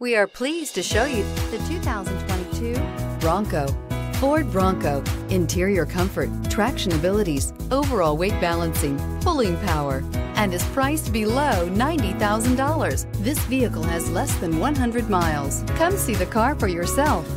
We are pleased to show you the 2022 Bronco. Ford Bronco. Interior comfort, traction abilities, overall weight balancing, pulling power, and is priced below $90,000. This vehicle has less than 100 miles. Come see the car for yourself.